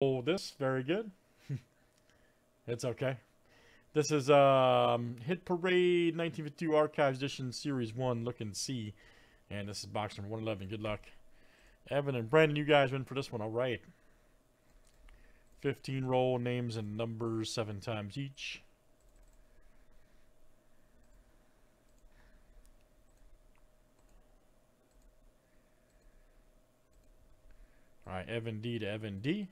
Oh, this very good. it's okay. This is um, Hit Parade 1952 Archives Edition Series 1, look and see. And this is box number 111. Good luck. Evan and Brandon, you guys win for this one. All right. 15 roll names and numbers seven times each. All right, Evan D to Evan D.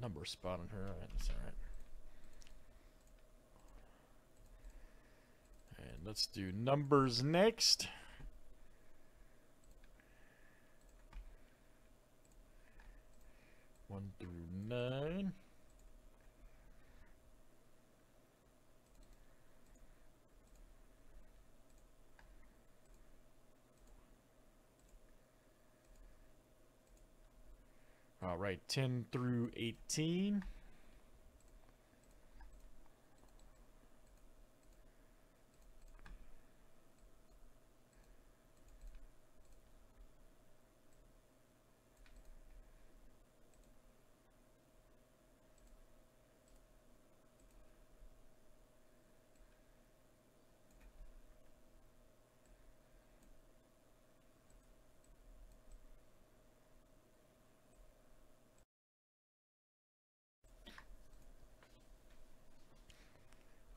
number spot on her. All right, that's all right. And let's do numbers next. One through nine. All right, 10 through 18.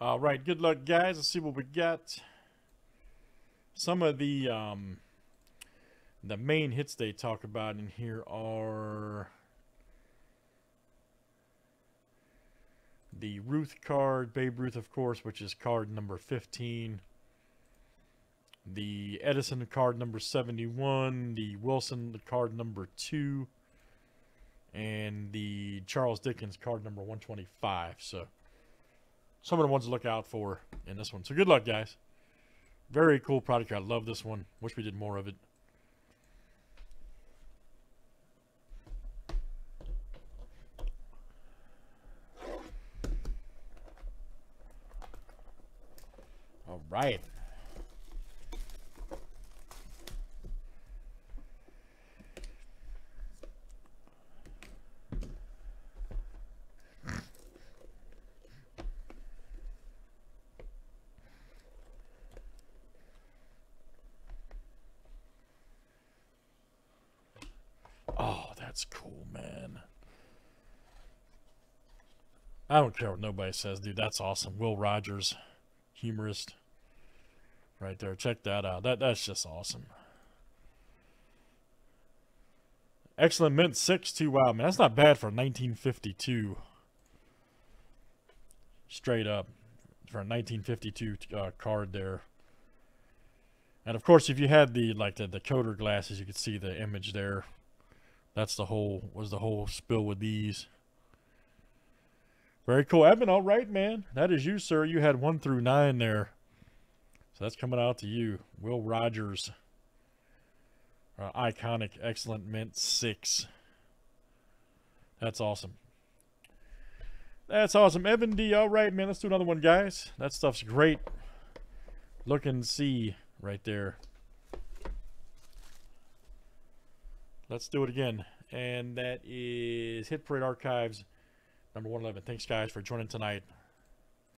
All right, good luck, guys. Let's see what we got. Some of the um, the main hits they talk about in here are the Ruth card, Babe Ruth, of course, which is card number 15. The Edison card number 71, the Wilson card number 2, and the Charles Dickens card number 125. So some of the ones to look out for in this one. So good luck, guys. Very cool product. I love this one. Wish we did more of it. All right. That's cool, man. I don't care what nobody says, dude. That's awesome. Will Rogers, humorist, right there. Check that out. That that's just awesome. Excellent mint six two. Wow, man, that's not bad for 1952. Straight up for a 1952 uh, card there. And of course, if you had the like the decoder glasses, you could see the image there that's the whole was the whole spill with these. Very cool. Evan, all right, man. That is you, sir. You had one through nine there. So that's coming out to you. Will Rogers. Uh, iconic, excellent mint six. That's awesome. That's awesome. Evan D. All right, man. Let's do another one, guys. That stuff's great. Look and see right there. Let's do it again. And that is Hit Parade Archives number 111. Thanks, guys, for joining tonight.